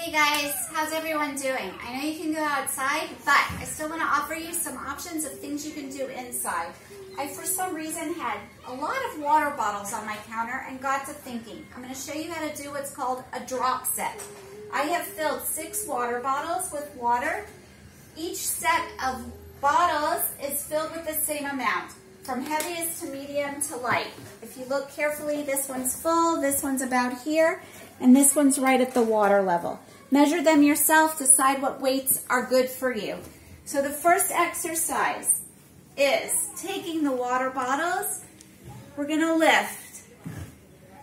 Hey guys, how's everyone doing? I know you can go outside, but I still want to offer you some options of things you can do inside. I, for some reason, had a lot of water bottles on my counter and got to thinking. I'm going to show you how to do what's called a drop set. I have filled six water bottles with water. Each set of bottles is filled with the same amount, from heaviest to medium to light. If you look carefully, this one's full, this one's about here, and this one's right at the water level. Measure them yourself, decide what weights are good for you. So the first exercise is taking the water bottles, we're gonna lift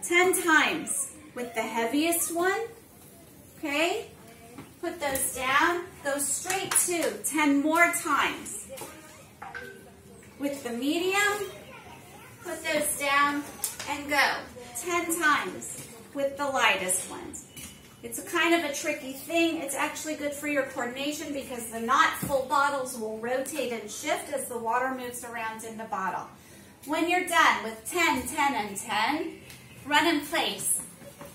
10 times with the heaviest one, okay? Put those down, go straight to 10 more times. With the medium, put those down and go 10 times with the lightest ones. It's a kind of a tricky thing. It's actually good for your coordination because the not full bottles will rotate and shift as the water moves around in the bottle. When you're done with 10, 10, and 10, run in place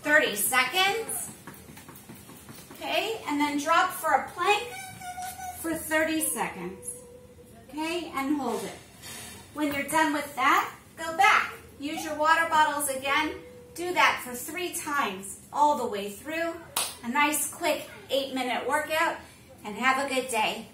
30 seconds. Okay, and then drop for a plank for 30 seconds. Okay, and hold it. When you're done with that, go back. Use your water bottles again do that for three times all the way through. A nice quick eight minute workout and have a good day.